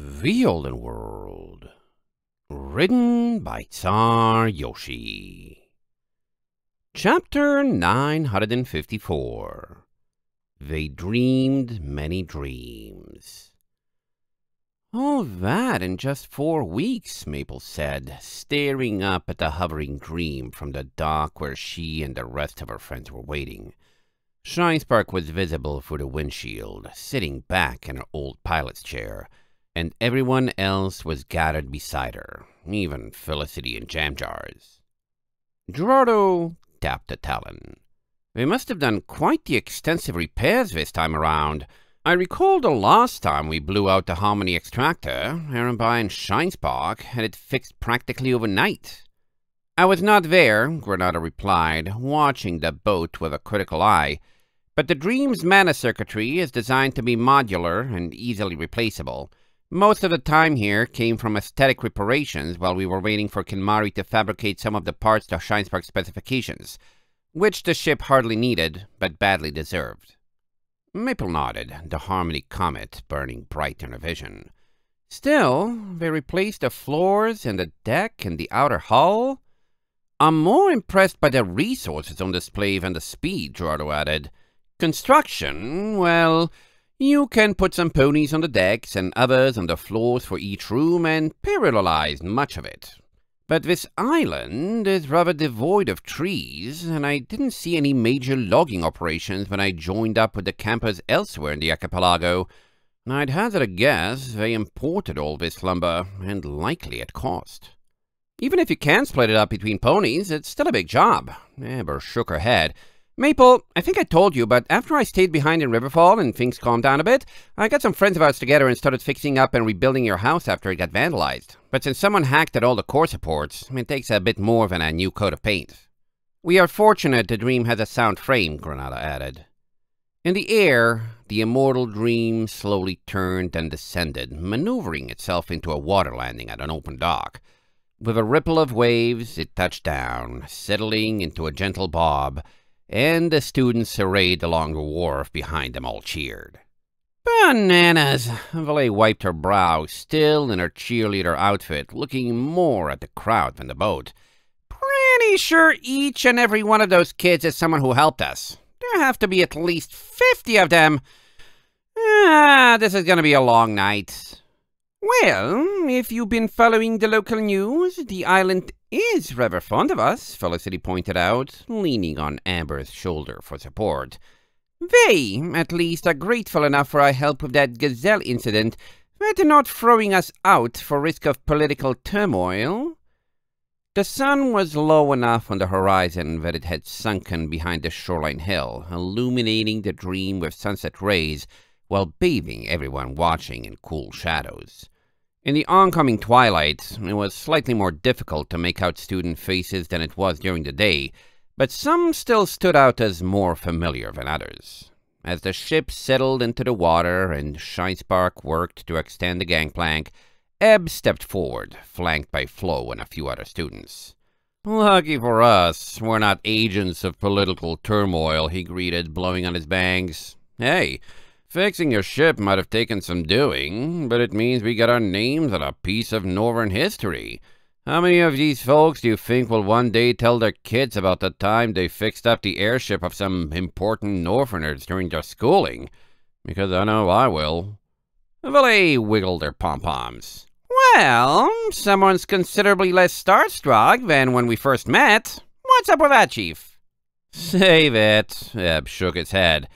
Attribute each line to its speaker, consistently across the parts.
Speaker 1: The Olden World. Written by Czar Yoshi. Chapter 954. They dreamed many dreams. All that in just four weeks, Maple said, staring up at the hovering dream from the dock where she and the rest of her friends were waiting. Shinespark was visible through the windshield, sitting back in her old pilot's chair and everyone else was gathered beside her, even Felicity and Jam Jars. Gerardo tapped the Talon. We must have done quite the extensive repairs this time around. I recall the last time we blew out the Harmony extractor, Erenby and Shinespark had it fixed practically overnight. I was not there, Granada replied, watching the boat with a critical eye, but the Dream's mana circuitry is designed to be modular and easily replaceable. Most of the time here came from aesthetic reparations while we were waiting for Kinmari to fabricate some of the parts to Shinespark specifications, which the ship hardly needed, but badly deserved. Maple nodded, the Harmony Comet burning bright in her vision. Still, they replaced the floors and the deck and the outer hull. I'm more impressed by the resources on display than the speed, Gerardo added. Construction, well, you can put some ponies on the decks and others on the floors for each room and parallelize much of it. But this island is rather devoid of trees, and I didn't see any major logging operations when I joined up with the campers elsewhere in the archipelago. I'd hazard a guess they imported all this lumber, and likely at cost. Even if you can split it up between ponies, it's still a big job. Amber shook her head. Maple, I think I told you, but after I stayed behind in Riverfall and things calmed down a bit, I got some friends of ours together and started fixing up and rebuilding your house after it got vandalized. But since someone hacked at all the core supports, it takes a bit more than a new coat of paint. We are fortunate the dream has a sound frame, Granada added. In the air, the immortal dream slowly turned and descended, maneuvering itself into a water landing at an open dock. With a ripple of waves, it touched down, settling into a gentle bob, and the students arrayed along the wharf behind them all cheered. Bananas! Valet wiped her brow, still in her cheerleader outfit, looking more at the crowd than the boat. Pretty sure each and every one of those kids is someone who helped us. There have to be at least fifty of them. Ah, this is going to be a long night. Well, if you've been following the local news, the island is rather fond of us, Felicity pointed out, leaning on Amber's shoulder for support. They, at least, are grateful enough for our help with that gazelle incident, but not throwing us out for risk of political turmoil. The sun was low enough on the horizon that it had sunken behind the shoreline hill, illuminating the dream with sunset rays while bathing everyone watching in cool shadows. In the oncoming twilight, it was slightly more difficult to make out student faces than it was during the day, but some still stood out as more familiar than others. As the ship settled into the water and Shinespark worked to extend the gangplank, Ebb stepped forward, flanked by Flo and a few other students. Lucky for us, we're not agents of political turmoil, he greeted, blowing on his bangs. Hey, Fixing your ship might have taken some doing, but it means we got our names on a piece of Northern history. How many of these folks do you think will one day tell their kids about the time they fixed up the airship of some important Northerners during their schooling? Because I know I will. Valet wiggled their pom-poms. Well, someone's considerably less starstruck than when we first met. What's up with that, Chief? Save it, Ebb shook his head.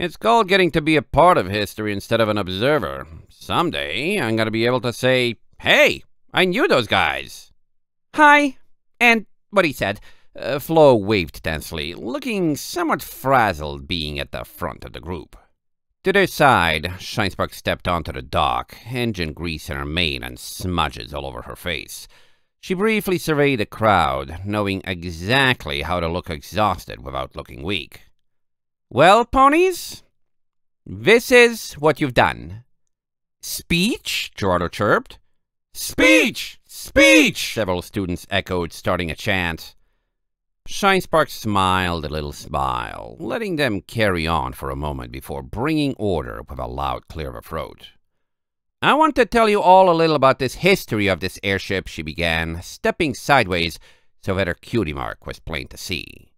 Speaker 1: It's called getting to be a part of history instead of an observer. Someday, I'm to be able to say, hey, I knew those guys. Hi, and what he said. Uh, Flo waved tensely, looking somewhat frazzled being at the front of the group. To their side, Shinespark stepped onto the dock, engine grease in her mane and smudges all over her face. She briefly surveyed the crowd, knowing exactly how to look exhausted without looking weak. Well, ponies, this is what you've done. Speech? Gerardo chirped. Speech! Speech! Several students echoed, starting a chant. Shinespark smiled a little smile, letting them carry on for a moment before bringing order with a loud clear of a throat. I want to tell you all a little about this history of this airship, she began, stepping sideways so that her cutie mark was plain to see.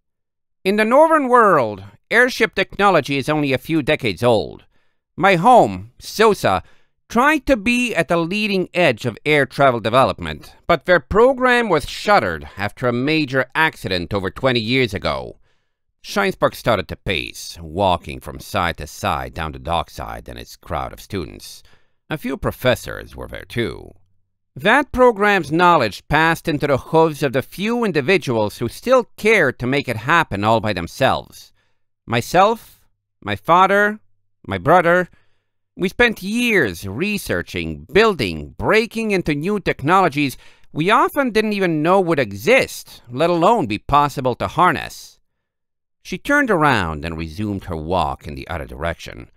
Speaker 1: In the northern world, airship technology is only a few decades old. My home, Sosa, tried to be at the leading edge of air travel development, but their program was shuttered after a major accident over 20 years ago. Shinespark started to pace, walking from side to side down the dockside and its crowd of students. A few professors were there too. That program's knowledge passed into the hooves of the few individuals who still cared to make it happen all by themselves. Myself, my father, my brother, we spent years researching, building, breaking into new technologies we often didn't even know would exist, let alone be possible to harness. She turned around and resumed her walk in the other direction.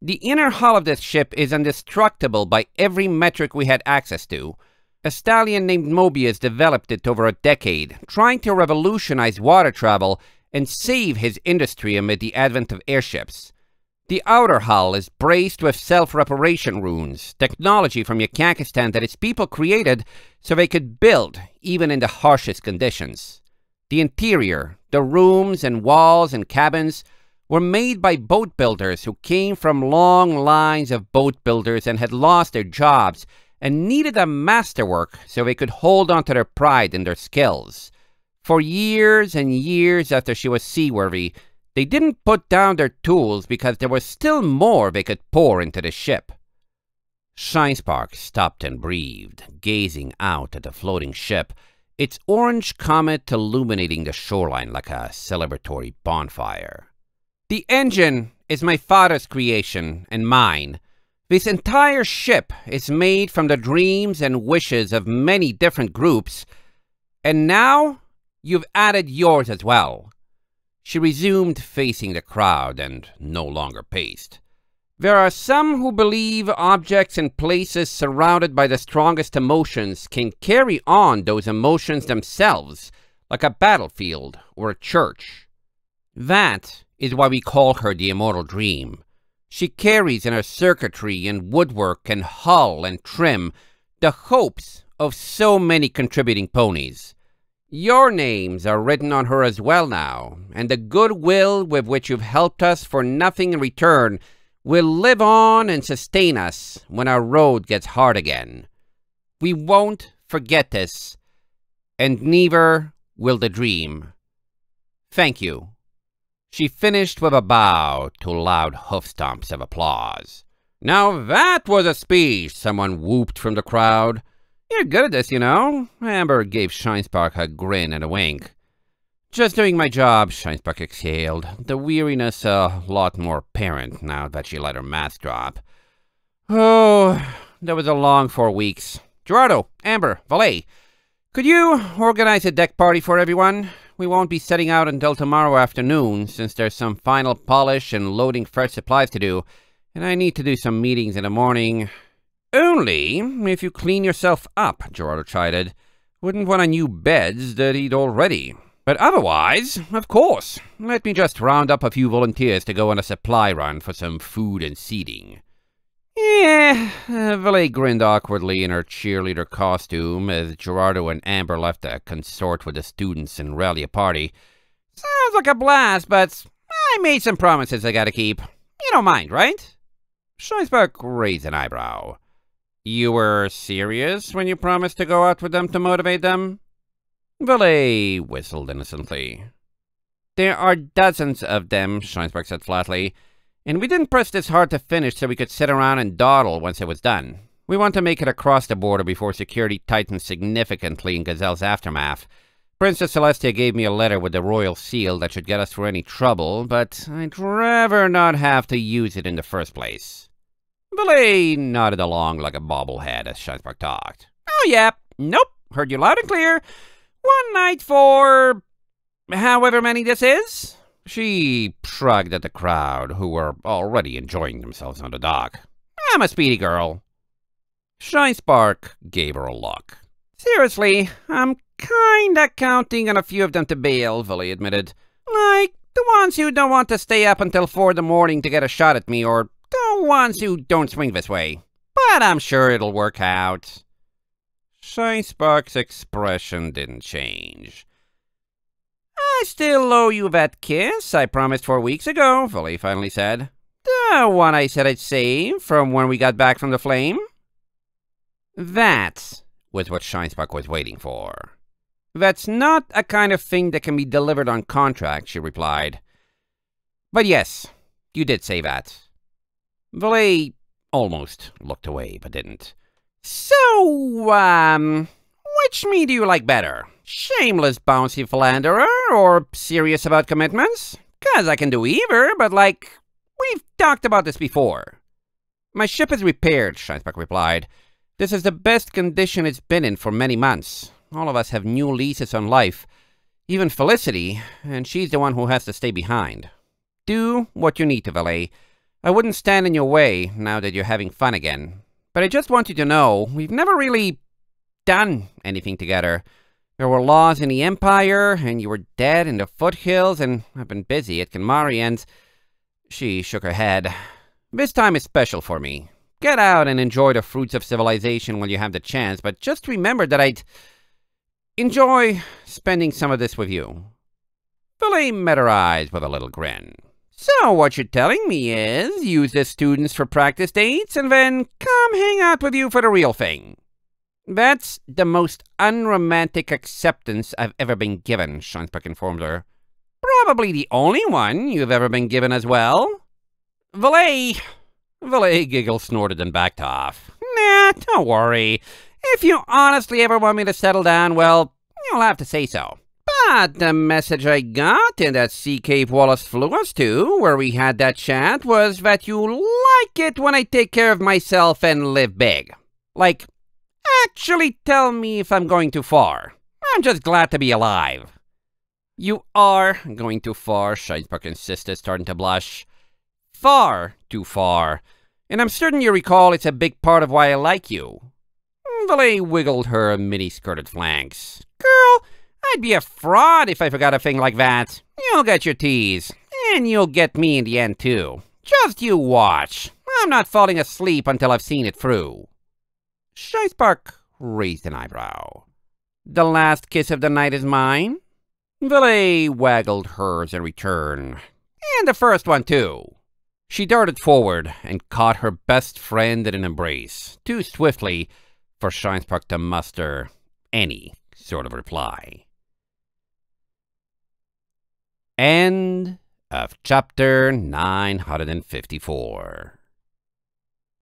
Speaker 1: The inner hull of this ship is indestructible by every metric we had access to. A stallion named Mobius developed it over a decade, trying to revolutionize water travel and save his industry amid the advent of airships. The outer hull is braced with self-reparation runes, technology from Yakyakistan that its people created so they could build even in the harshest conditions. The interior, the rooms and walls and cabins were made by boat builders who came from long lines of boat builders and had lost their jobs and needed a masterwork so they could hold on to their pride and their skills. For years and years after she was seaworthy, they didn't put down their tools because there was still more they could pour into the ship. Shinespark stopped and breathed, gazing out at the floating ship its orange comet illuminating the shoreline like a celebratory bonfire. The engine is my father's creation and mine. This entire ship is made from the dreams and wishes of many different groups, and now you've added yours as well. She resumed facing the crowd and no longer paced. There are some who believe objects and places surrounded by the strongest emotions can carry on those emotions themselves, like a battlefield or a church. That is why we call her the immortal dream. She carries in her circuitry and woodwork and hull and trim the hopes of so many contributing ponies. Your names are written on her as well now, and the goodwill with which you've helped us for nothing in return will live on and sustain us when our road gets hard again. We won't forget this, and neither will the dream. Thank you. She finished with a bow to loud hoof stomps of applause. Now that was a speech, someone whooped from the crowd. You're good at this, you know. Amber gave Shinespark a grin and a wink. Just doing my job, Shinespark exhaled, the weariness a lot more apparent now that she let her mask drop. Oh, that was a long four weeks. Gerardo, Amber, Valet, could you organize a deck party for everyone? We won't be setting out until tomorrow afternoon, since there's some final polish and loading fresh supplies to do, and I need to do some meetings in the morning. Only if you clean yourself up, Gerardo chided. Wouldn't want a new beds dirtied already. But otherwise, of course, let me just round up a few volunteers to go on a supply run for some food and seating. Yeah, uh, Valet grinned awkwardly in her cheerleader costume as Gerardo and Amber left to consort with the students and rally a party. Sounds like a blast, but I made some promises I gotta keep. You don't mind, right? Shinespark raised an eyebrow. You were serious when you promised to go out with them to motivate them? Valet whistled innocently. There are dozens of them, Shinespark said flatly, and we didn't press this hard to finish so we could sit around and dawdle once it was done. We want to make it across the border before security tightens significantly in Gazelle's aftermath. Princess Celestia gave me a letter with the royal seal that should get us through any trouble, but I'd rather not have to use it in the first place. Valet nodded along like a bobblehead as Shinespark talked. Oh, yeah. Nope. Heard you loud and clear. One night for however many this is? She shrugged at the crowd, who were already enjoying themselves on the dock. I'm a speedy girl. Shinespark gave her a look. Seriously, I'm kinda counting on a few of them to bail, Valet admitted. Like, the ones who don't want to stay up until four in the morning to get a shot at me, or the ones who don't swing this way. but I'm sure it'll work out. Shinespark's expression didn't change. I still owe you that kiss I promised four weeks ago, Valet finally said. The one I said I'd save from when we got back from the flame. That was what Shinespark was waiting for. That's not a kind of thing that can be delivered on contract, she replied. But yes, you did say that. Valet almost looked away, but didn't. So, um, which me do you like better? Shameless bouncy philanderer or serious about commitments? Cause I can do either, but like, we've talked about this before. My ship is repaired, Shinespark replied. This is the best condition it's been in for many months. All of us have new leases on life. Even Felicity, and she's the one who has to stay behind. Do what you need to, Valet. I wouldn't stand in your way now that you're having fun again. But I just want you to know, we've never really done anything together. There were laws in the Empire, and you were dead in the foothills, and I've been busy at Kenmari, and... She shook her head. This time is special for me. Get out and enjoy the fruits of civilization when you have the chance, but just remember that I'd enjoy spending some of this with you. Valet met her eyes with a little grin. So what you're telling me is, use the students for practice dates and then come hang out with you for the real thing. That's the most unromantic acceptance I've ever been given, Shinespark informed her. Probably the only one you've ever been given as well. Valet! Valet giggled, snorted, and backed off. Nah, don't worry. If you honestly ever want me to settle down, well, you'll have to say so. But the message I got in that sea cave Wallace flew us to, where we had that chat, was that you like it when I take care of myself and live big. Like, actually tell me if I'm going too far. I'm just glad to be alive. You are going too far, Shinespark insisted, starting to blush. Far too far. And I'm certain you recall it's a big part of why I like you. Mm, Valet wiggled her mini-skirted flanks. Girl, I'd be a fraud if I forgot a thing like that. You'll get your tease. And you'll get me in the end, too. Just you watch. I'm not falling asleep until I've seen it through. Shinespark raised an eyebrow. The last kiss of the night is mine? Valet waggled hers in return. And the first one, too. She darted forward and caught her best friend in an embrace, too swiftly for Shinespark to muster any sort of reply. End of chapter 954.